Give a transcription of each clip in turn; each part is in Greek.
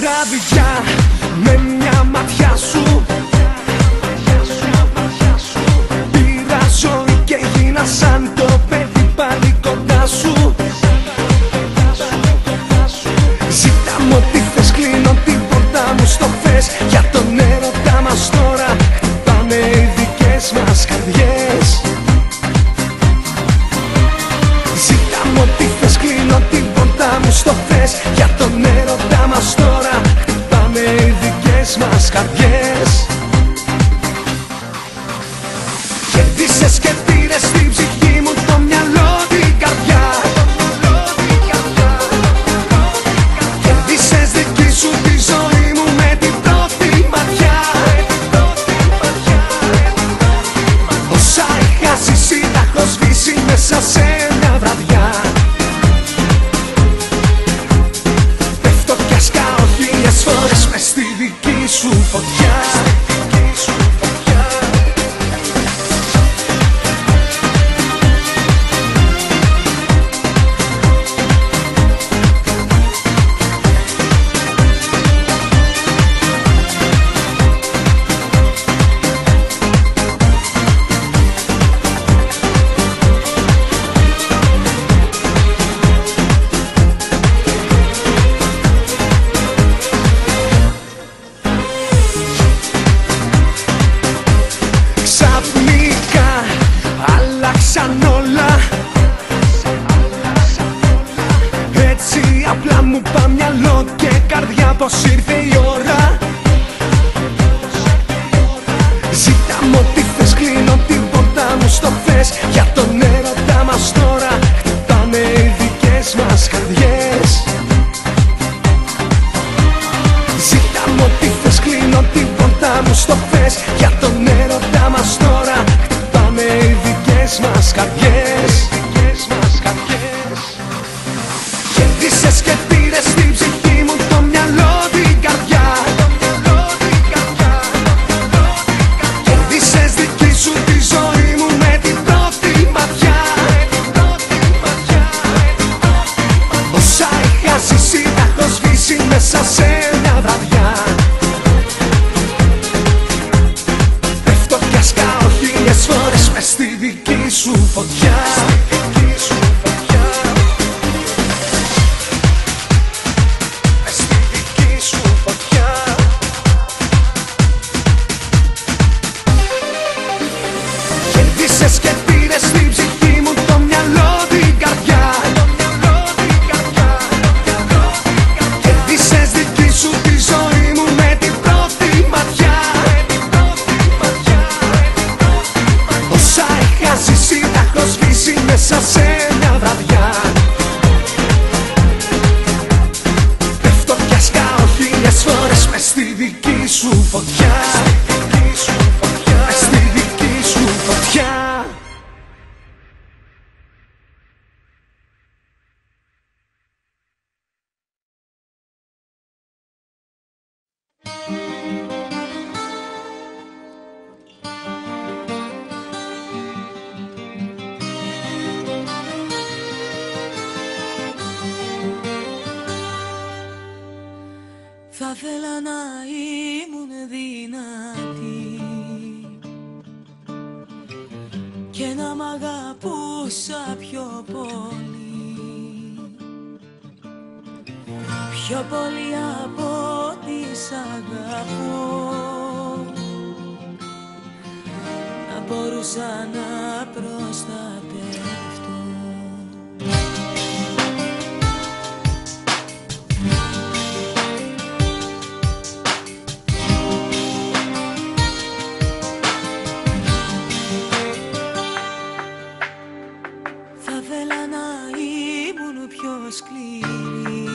καράβια με μια ματιά σου. Όμως τώρα. Χτυπάνε οι δικές μας καρδιές. Κέρδισες και Ζήτα μου τι θες, κλείνω την πόρτα μου στο θες Για τον έρωτα μας τώρα χτυπάνε οι δικές μας καρδιές. Ζήτα μου τι θες, κλείνω την πόρτα μου στο θες Για σου φωτιά. σου φωτιά. Στη δική σου φωτιά. Θα θέλα να και να μ' αγαπούσα πιο πολύ. Πιο πολύ από ό,τι σ' αγαπώ. Να μπορούσα να προστατεύω σκληρή.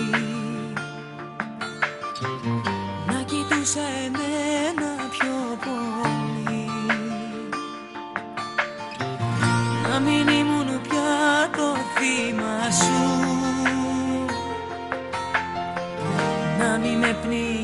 Να κοιτούσα εμένα πιο πολύ. Να μην ήμουν πια το θύμα σου. Να μην με πνίγει